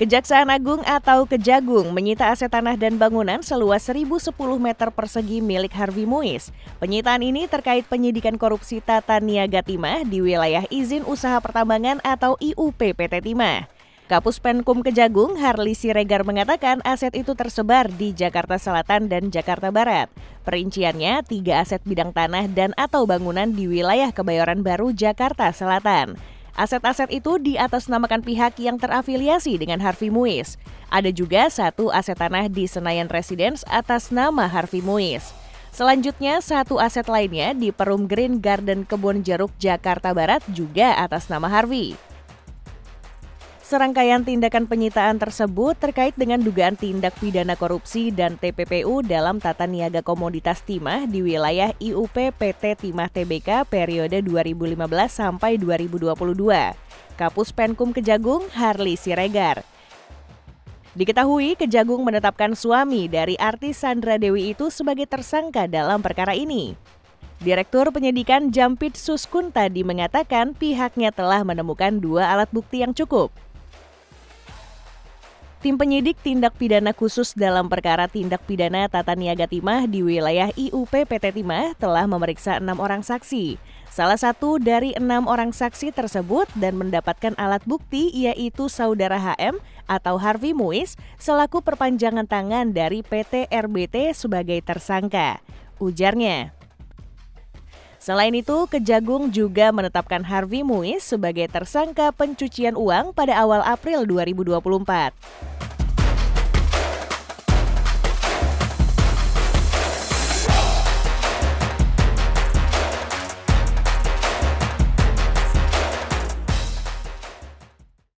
Kejaksaan Agung atau Kejagung menyita aset tanah dan bangunan seluas 1.010 meter persegi milik Harvey Muiz. Penyitaan ini terkait penyidikan korupsi tata niaga timah di wilayah izin usaha pertambangan atau IUP PT Timah. Kapus Penkum Kejagung, Harli Siregar mengatakan aset itu tersebar di Jakarta Selatan dan Jakarta Barat. Perinciannya, tiga aset bidang tanah dan atau bangunan di wilayah Kebayoran Baru, Jakarta Selatan. Aset-aset itu diatasnamakan pihak yang terafiliasi dengan Harvey Muiz. Ada juga satu aset tanah di Senayan Residence atas nama Harvey Muiz. Selanjutnya, satu aset lainnya di Perum Green Garden Kebun Jeruk, Jakarta Barat juga atas nama Harvey. Serangkaian tindakan penyitaan tersebut terkait dengan dugaan tindak pidana korupsi dan TPPU dalam tata niaga komoditas timah di wilayah IUP PT Timah Tbk periode 2015 sampai 2022. Kapus Penkum Kejagung Harli Siregar. Diketahui Kejagung menetapkan suami dari artis Sandra Dewi itu sebagai tersangka dalam perkara ini. Direktur Penyidikan Jampit Suskun tadi mengatakan pihaknya telah menemukan dua alat bukti yang cukup, Tim penyidik tindak pidana khusus dalam perkara tindak pidana tata niaga timah di wilayah IUP PT Timah telah memeriksa enam orang saksi. Salah satu dari enam orang saksi tersebut dan mendapatkan alat bukti yaitu saudara HM atau Harvey Muiz selaku perpanjangan tangan dari PT RBT sebagai tersangka. Ujarnya, Selain itu, Kejagung juga menetapkan Harvey Muiz sebagai tersangka pencucian uang pada awal April 2024.